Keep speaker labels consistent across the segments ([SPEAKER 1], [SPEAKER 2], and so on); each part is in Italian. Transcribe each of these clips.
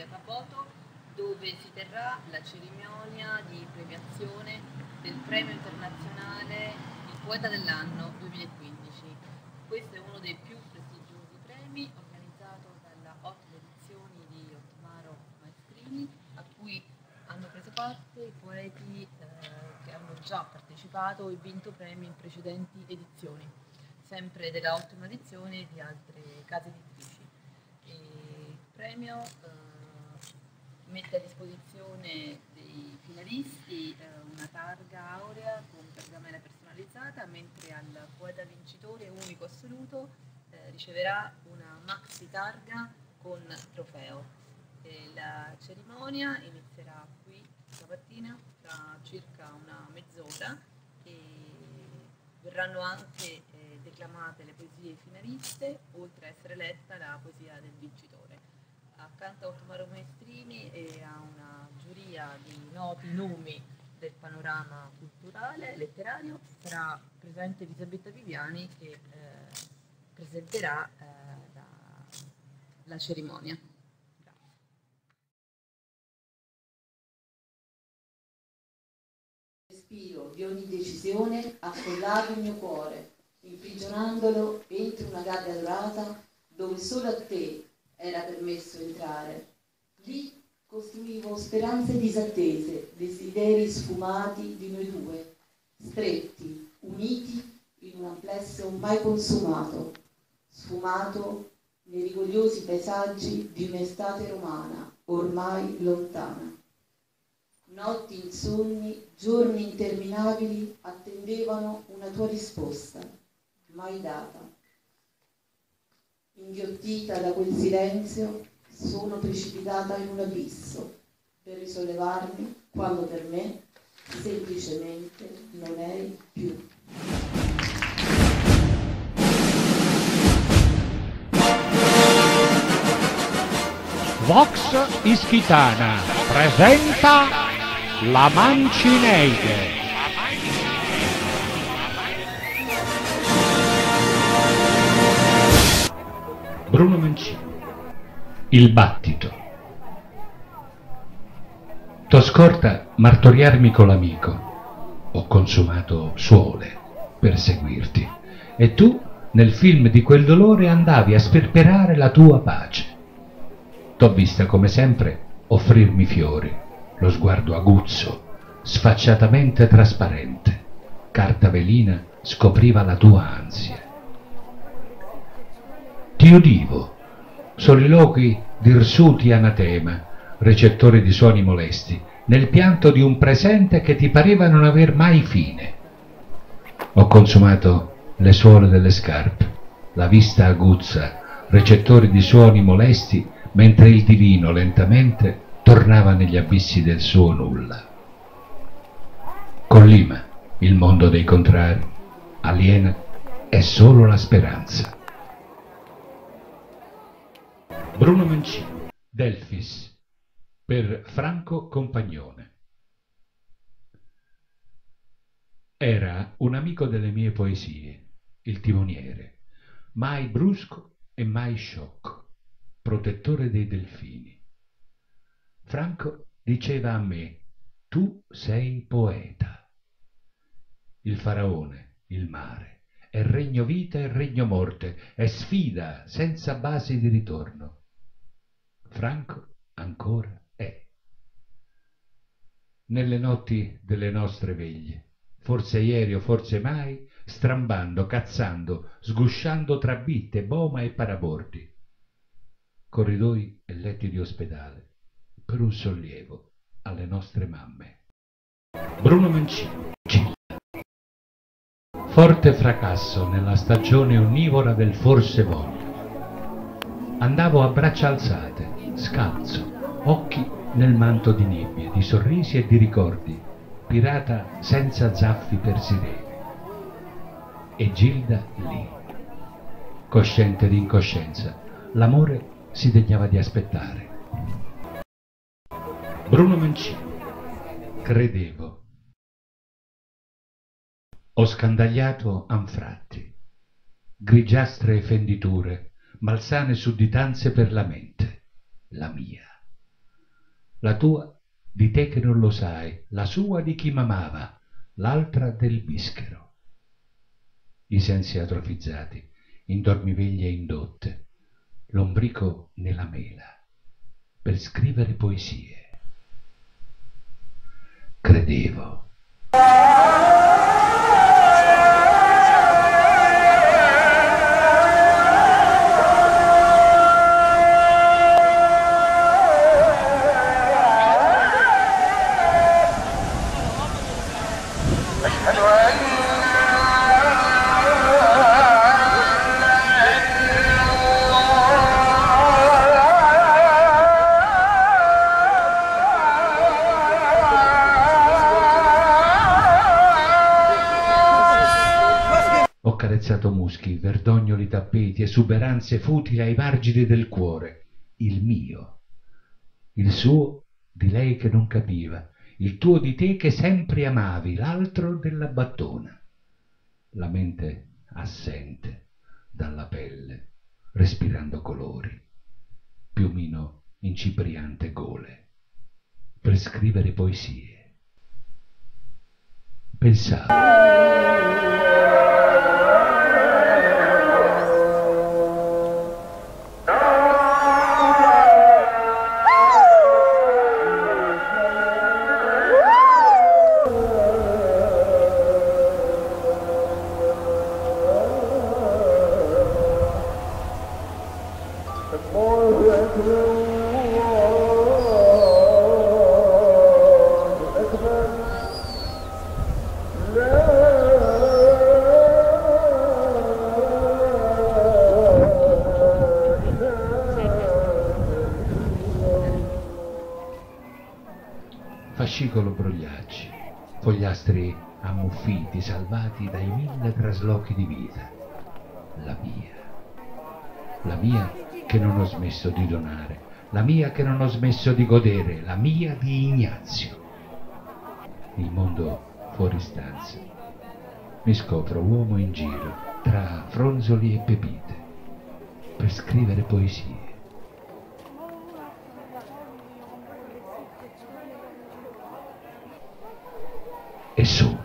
[SPEAKER 1] via Caboto dove si terrà la cerimonia di premiazione del premio internazionale Il Poeta dell'anno 2015. Questo è uno dei più prestigiosi premi organizzato dalla Ottima Edizioni di Ottomaro Maestrini a cui hanno preso parte i poeti eh, che hanno già partecipato e vinto premi in precedenti edizioni, sempre della ottima edizione di altre case editrici. Il premio eh, mette a disposizione dei finalisti eh, una targa aurea con pergamena personalizzata, mentre al poeta vincitore unico assoluto eh, riceverà una maxi targa con trofeo. E la cerimonia inizierà qui stamattina tra circa una mezz'ora e verranno anche eh, declamate le poesie finaliste, oltre a essere letta la poesia del vincitore. Accanto a Ottomaro Maestrini e a una giuria di noti nomi del panorama culturale, letterario, sarà presente Elisabetta Viviani che eh, presenterà eh, la, la cerimonia.
[SPEAKER 2] respiro di ogni decisione affollato il mio cuore, imprigionandolo entro una gabbia dorata dove solo a te era permesso entrare. Lì costruivo speranze disattese, desideri sfumati di noi due, stretti, uniti in un amplesso mai consumato, sfumato nei rigogliosi paesaggi di un'estate romana, ormai lontana. Notti insonni, giorni interminabili attendevano una tua risposta, mai data. Inghiottita da quel silenzio, sono precipitata in un abisso per risollevarmi quando per me semplicemente non eri più.
[SPEAKER 3] Vox Ischitana presenta La Mancineide. Bruno Mancini. Il battito. T'ho scorta martoriarmi con l'amico. Ho consumato suole per seguirti. E tu, nel film di quel dolore, andavi a sperperare la tua pace. T'ho vista come sempre offrirmi fiori, lo sguardo aguzzo, sfacciatamente trasparente. Carta velina scopriva la tua ansia. Ti udivo, soliloqui d'irsuti anatema, recettori di suoni molesti, nel pianto di un presente che ti pareva non aver mai fine. Ho consumato le suole delle scarpe, la vista aguzza, recettori di suoni molesti, mentre il divino lentamente tornava negli abissi del suo nulla. Collima, il mondo dei contrari, aliena è solo la speranza. Bruno Mancini, Delfis, per Franco Compagnone. Era un amico delle mie poesie, il timoniere, mai brusco e mai sciocco, protettore dei delfini. Franco diceva a me, tu sei poeta. Il faraone, il mare, è regno vita e regno morte, è sfida senza basi di ritorno. Franco ancora è. Nelle notti delle nostre veglie, forse ieri o forse mai, strambando, cazzando, sgusciando tra bitte, boma e parabordi, corridoi e letti di ospedale, per un sollievo alle nostre mamme. Bruno Mancini. Forte fracasso nella stagione onnivora del forse voglio. Andavo a braccia alzate, scalzo, occhi nel manto di nebbie, di sorrisi e di ricordi, pirata senza zaffi per sirene. E Gilda lì, cosciente di incoscienza, l'amore si degnava di aspettare. Bruno Mancini, credevo. Ho scandagliato anfratti, grigiastre fenditure, malsane sudditanze per la mente, la mia. La tua di te che non lo sai, la sua di chi m'amava, l'altra del bischero. I sensi atrofizzati, in dormiveglie indotte, lombrico nella mela, per scrivere poesie. Credevo. Ho carezzato muschi, verdognoli tappeti, esuberanze futili ai margini del cuore. Il mio. Il suo di lei che non capiva, il tuo di te che sempre amavi, l'altro della battona. La mente assente dalla pelle, respirando colori, piumino incipriante gole, per scrivere poesie. Pensavo. Fascicolo brogliacci, fogliastri ammuffiti, salvati dai mille traslochi di vita. La mia. La mia che non ho smesso di donare, la mia che non ho smesso di godere, la mia di Ignazio. Il mondo fuori stanza. Mi scopro uomo in giro, tra fronzoli e pepite, per scrivere poesie. E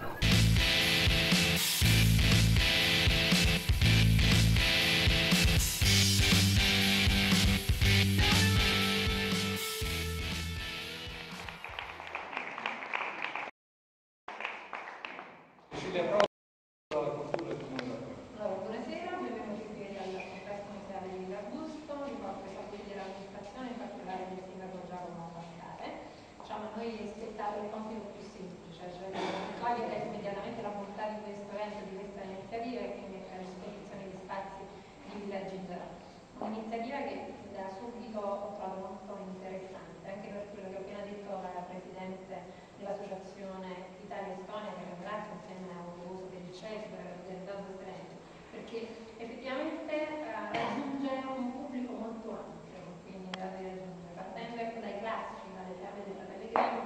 [SPEAKER 4] Presidente dell'Associazione Italia-Estonia, che ringrazio insieme a Uso per il CES per aver organizzato questo evento, perché effettivamente eh, raggiunge un pubblico molto ampio, quindi di raggiungere, partendo ecco dai classici, dalle fiabe della Pellegrino,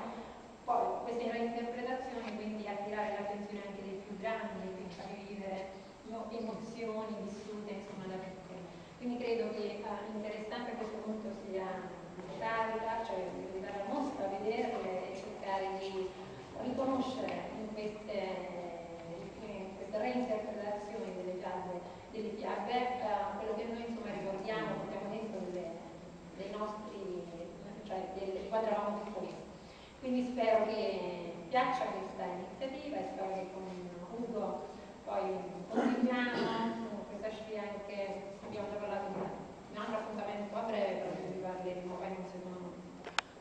[SPEAKER 4] poi queste reinterpretazioni quindi attirare l'attenzione anche dei più grandi e quindi far vivere no, emozioni vissute insomma da piccoli. Quindi credo che eh, interessante a questo punto sia visitarla, cioè visitare la mostra, vederle cercare di riconoscere in queste, in queste reinterpretazioni delle fiabe, delle fiabe eh, quello che noi insomma ricordiamo, abbiamo detto delle, dei nostri, cioè del quadravamo piccolino. Quindi spero che piaccia questa iniziativa e spero che con Ugo poi continuiamo con questa scia anche, abbiamo già parlato di un altro appuntamento a breve, però ne riparleremo poi in un secondo momento.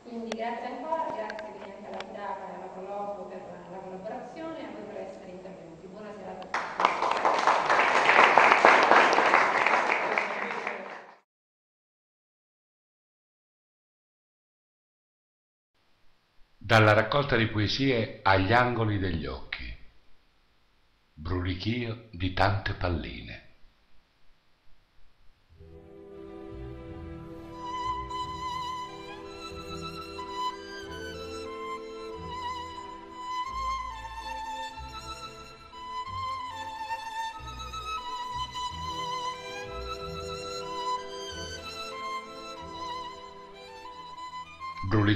[SPEAKER 4] Quindi grazie ancora, grazie quindi anche alla FIDACA e alla Proloco per la collaborazione e a voi per essere intervenuti. Buona serata a tutti.
[SPEAKER 3] Dalla raccolta di poesie agli angoli degli occhi. Brulichio di tante palline.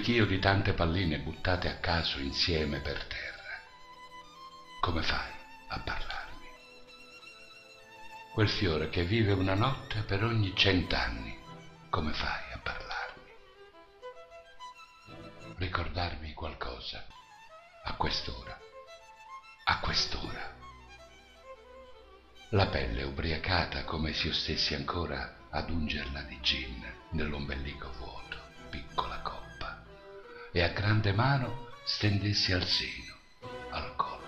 [SPEAKER 3] Brulichio di tante palline buttate a caso insieme per terra. Come fai a parlarmi? Quel fiore che vive una notte per ogni cent'anni, come fai a parlarmi? Ricordarmi qualcosa a quest'ora, a quest'ora. La pelle ubriacata come se io stessi ancora ad ungerla di gin nell'ombelico vuoto, piccola e a grande mano stendessi al seno, al collo.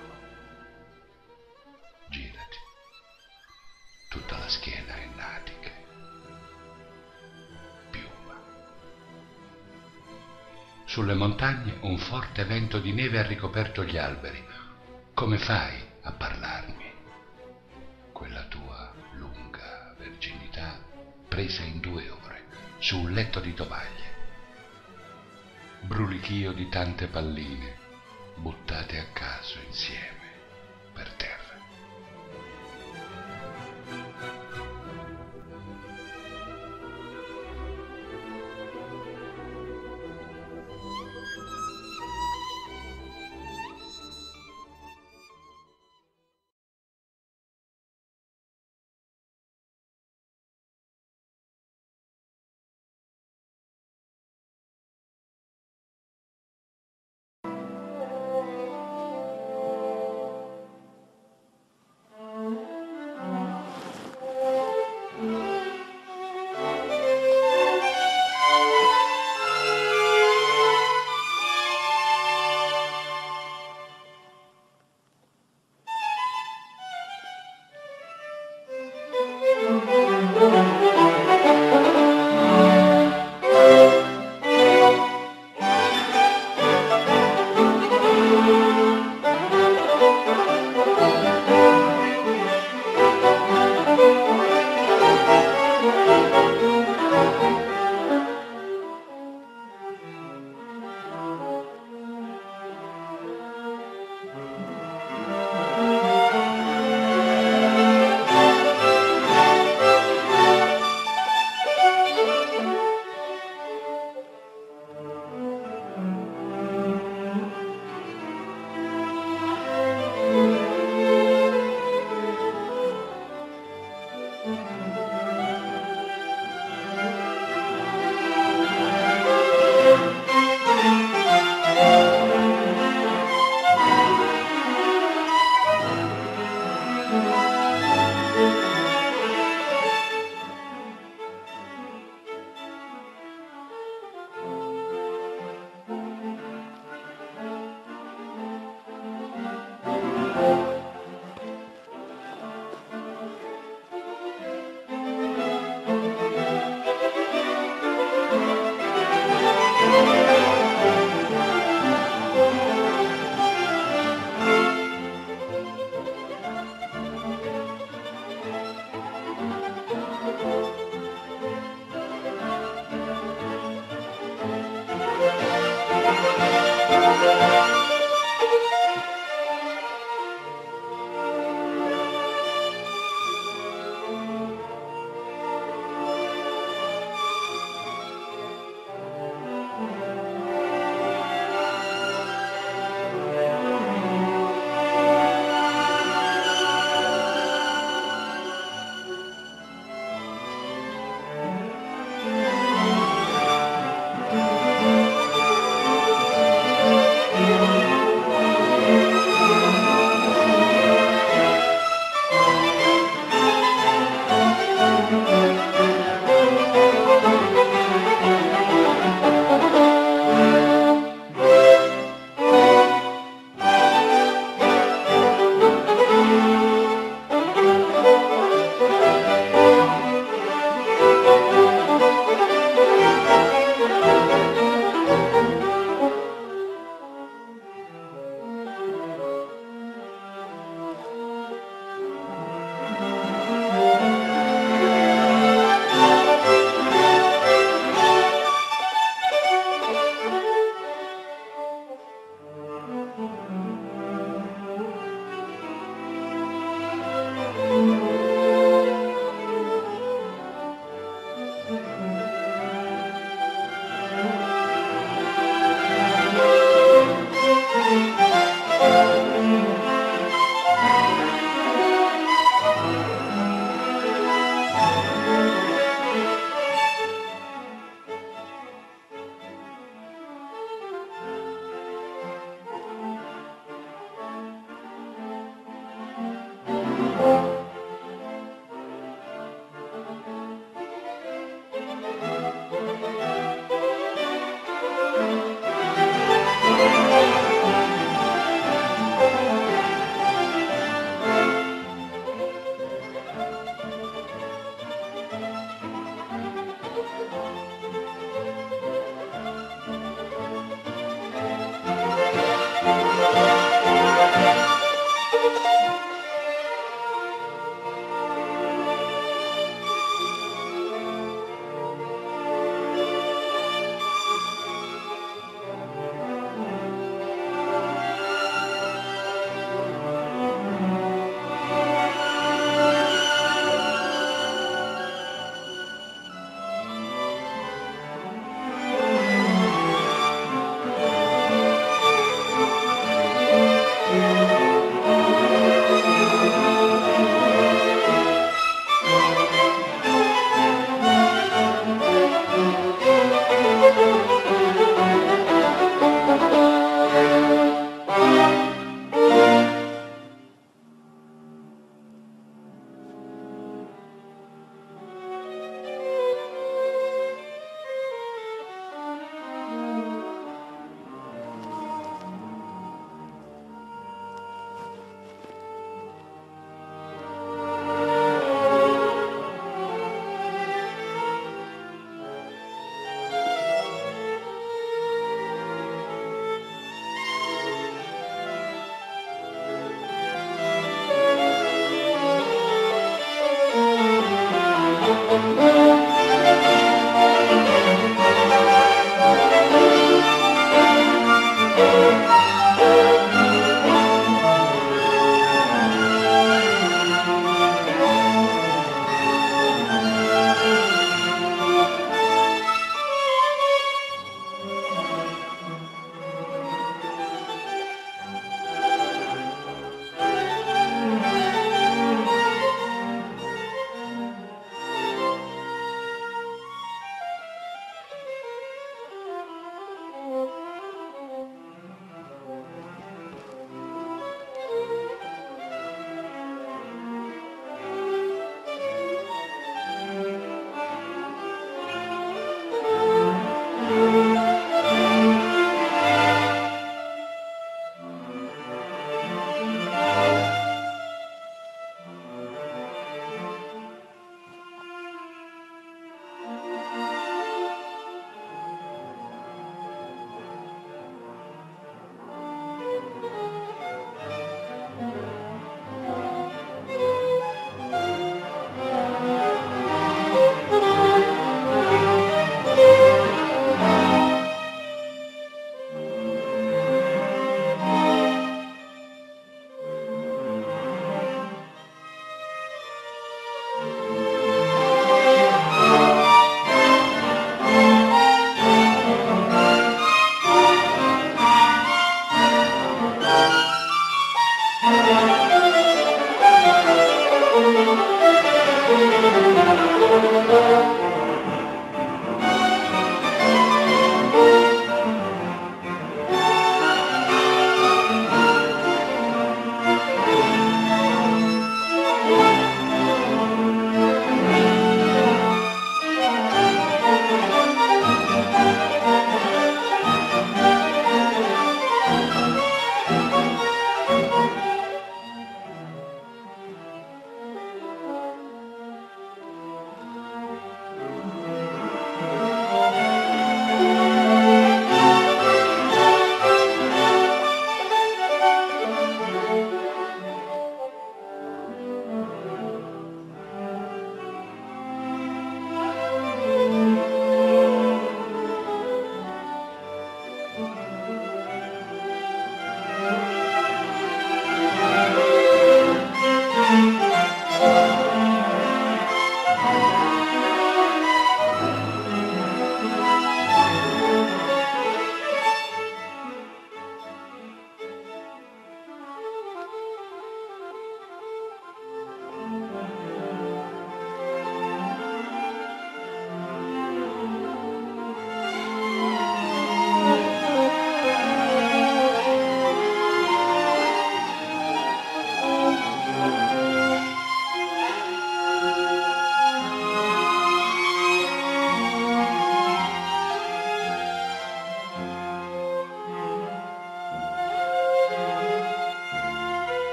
[SPEAKER 3] Girati, tutta la schiena è natica, piuma. Sulle montagne un forte vento di neve ha ricoperto gli alberi. Come fai a parlarmi? Quella tua lunga verginità presa in due ore su un letto di tovaglie brulichio di tante palline buttate a caso insieme per terra.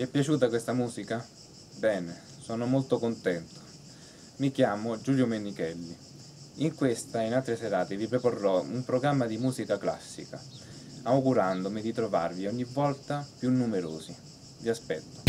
[SPEAKER 5] Vi è piaciuta questa musica? Bene, sono molto contento. Mi chiamo Giulio Menichelli. In questa e in altre serate vi proporrò un programma di musica classica, augurandomi di trovarvi ogni volta più numerosi. Vi aspetto.